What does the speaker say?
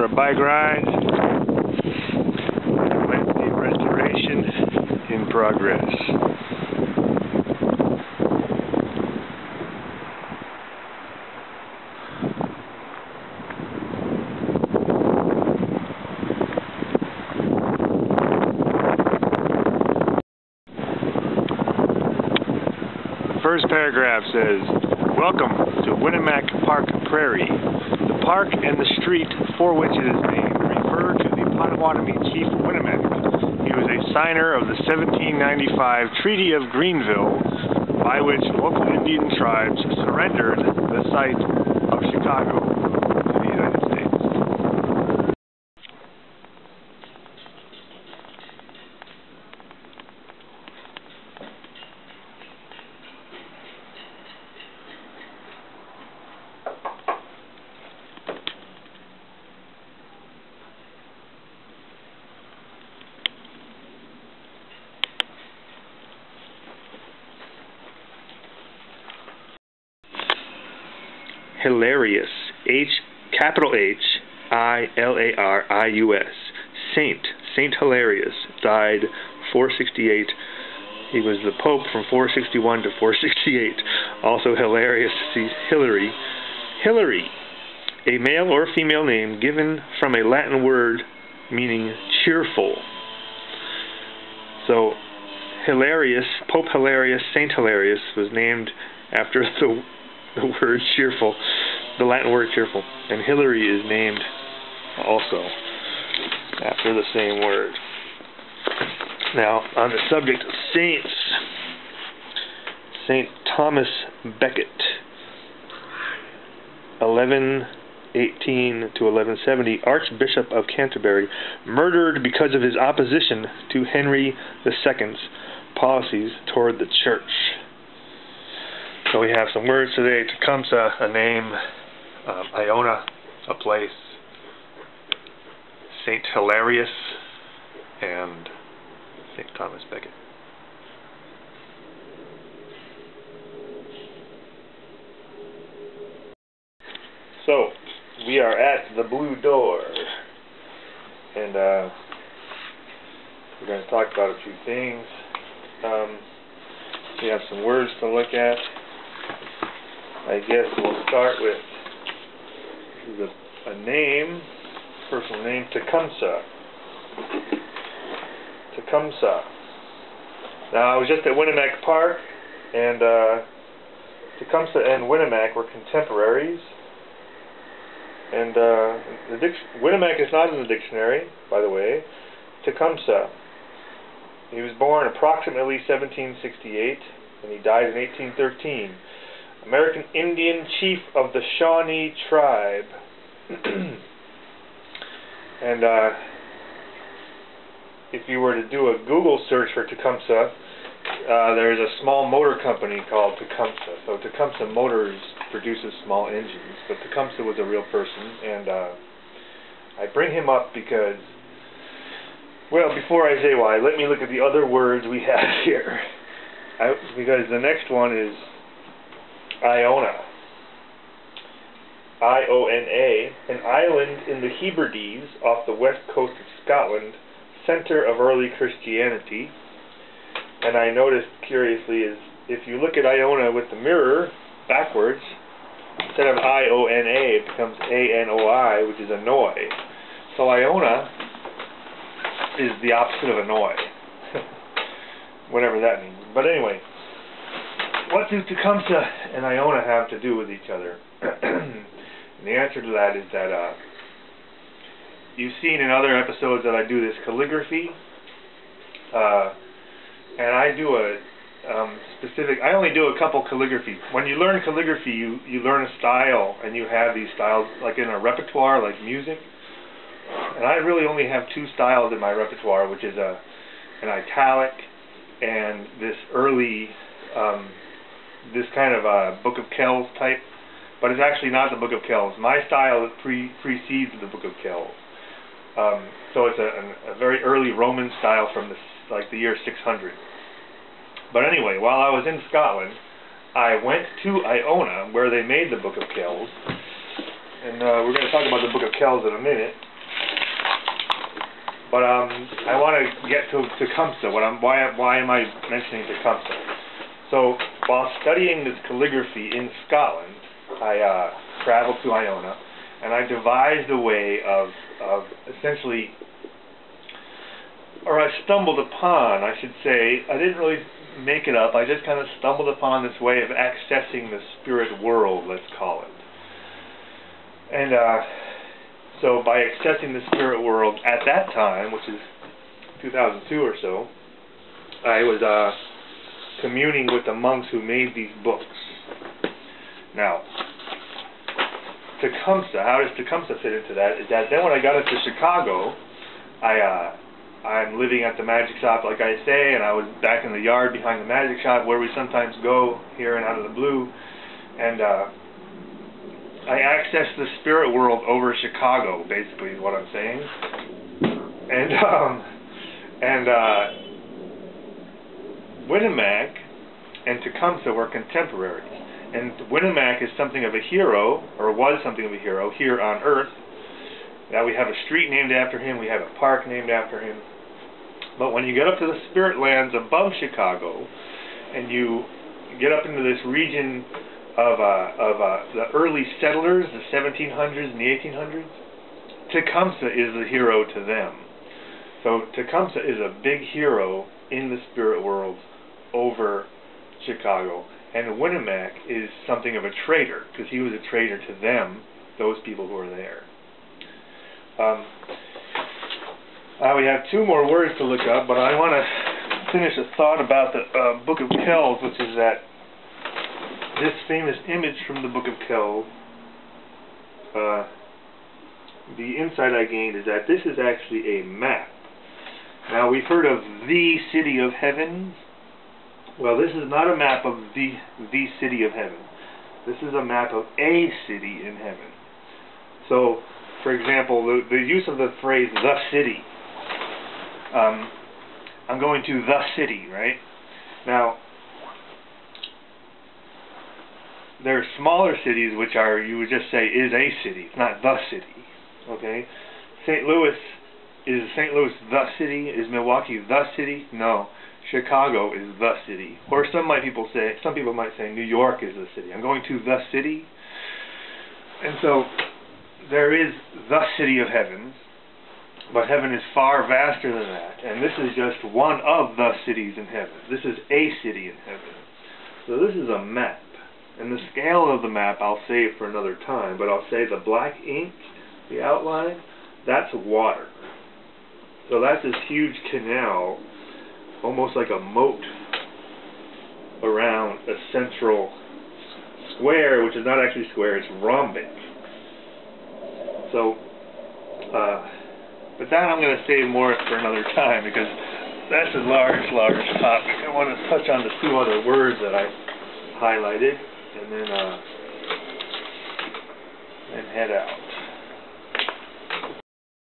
For a bike ride. Wednesday restoration in progress. First paragraph says, Welcome to Winnemac Park Prairie. The park and the street for which it is named refer to the Potawatomi chief Winnemac. He was a signer of the 1795 Treaty of Greenville, by which local Indian tribes surrendered the site of Chicago to the United States. Hilarius. H capital H I L A R I U S. Saint. Saint Hilarius died 468. He was the Pope from 461 to 468. Also hilarious to see Hilary. Hilary. A male or female name given from a Latin word meaning cheerful. So Hilarius, Pope Hilarius, Saint Hilarius was named after the the word cheerful, the Latin word cheerful. And Hilary is named also after the same word. Now, on the subject of saints, St. Thomas Becket, 1118 to 1170, Archbishop of Canterbury, murdered because of his opposition to Henry II's policies toward the church. So we have some words today. Tecumseh, a name. Um, Iona, a place. St. Hilarius, and St. Thomas Becket. So, we are at the Blue Door. And uh, we're going to talk about a few things. Um, we have some words to look at. I guess we'll start with the, a name, personal name, Tecumseh. Tecumseh. Now, I was just at Winnemac Park, and uh, Tecumseh and Winnemac were contemporaries. And uh, the dic- Winnemac is not in the dictionary, by the way. Tecumseh. He was born approximately 1768, and he died in 1813. American Indian chief of the Shawnee tribe. and uh, if you were to do a Google search for Tecumseh, uh, there's a small motor company called Tecumseh. So Tecumseh Motors produces small engines, but Tecumseh was a real person, and uh, I bring him up because, well, before I say why, let me look at the other words we have here. I, because the next one is Iona. I-O-N-A, an island in the Hebrides off the west coast of Scotland, center of early Christianity. And I noticed, curiously, is if you look at Iona with the mirror backwards, instead of I-O-N-A, it becomes A-N-O-I, which is Annoy. So Iona is the opposite of Annoy. Whatever that means. But anyway, what do Tecumseh and Iona have to do with each other? and the answer to that is that uh, you've seen in other episodes that I do this calligraphy, uh, and I do a um, specific. I only do a couple calligraphy. When you learn calligraphy, you you learn a style, and you have these styles like in a repertoire, like music. And I really only have two styles in my repertoire, which is a an italic and this early um, this kind of a Book of Kells type, but it's actually not the Book of Kells. My style pre precedes the Book of Kells. Um, so it's a, a, very early Roman style from the, like the year 600. But anyway, while I was in Scotland, I went to Iona, where they made the Book of Kells, and uh, we're going to talk about the Book of Kells in a minute. But um, I want to get to Tecumseh. What I'm, why, why am I mentioning Tecumseh? So, while studying this calligraphy in Scotland, I uh, traveled to Iona, and I devised a way of, of essentially, or I stumbled upon, I should say, I didn't really make it up, I just kind of stumbled upon this way of accessing the spirit world, let's call it. And, uh, so by accessing the spirit world at that time, which is 2002 or so, I was uh, communing with the monks who made these books. Now, Tecumseh, how does Tecumseh fit into that? Is that then when I got into Chicago, I uh, I'm living at the magic shop, like I say, and I was back in the yard behind the magic shop where we sometimes go here and out of the blue, and uh, I access the spirit world over Chicago, basically is what I'm saying. And um and uh Winnemac and Tecumseh were contemporaries. And Winnemac is something of a hero, or was something of a hero, here on Earth. Now we have a street named after him, we have a park named after him. But when you get up to the spirit lands above Chicago, and you get up into this region of, uh, of uh, the early settlers, the 1700s and the 1800s, Tecumseh is the hero to them. So Tecumseh is a big hero in the spirit world over Chicago. And Winnemac is something of a traitor, because he was a traitor to them, those people who are there. Um, uh, we have two more words to look up, but I want to finish a thought about the uh, Book of Kells, which is that this famous image from the Book of Kells, uh, the insight I gained is that this is actually a map. Now we've heard of the city of heaven. Well, this is not a map of the the city of heaven. This is a map of a city in heaven. So, for example, the, the use of the phrase the city. Um, I'm going to the city, right? Now, there are smaller cities which are, you would just say, is a city. It's not the city. Okay? St. Louis, is St. Louis the city? Is Milwaukee the city? No. Chicago is the city. Or some might people say, some people might say New York is the city. I'm going to the city. And so, there is the city of heaven, but heaven is far vaster than that. And this is just one of the cities in heaven. This is a city in heaven. So this is a map. And the scale of the map, I'll save for another time, but I'll say the black ink, the outline, that's water. So that's this huge canal, almost like a moat around a central square, which is not actually square, it's rhombic. So, uh, but that I'm going to save more for another time because that's a large, large topic. I want to touch on the two other words that I highlighted and then uh, and head out.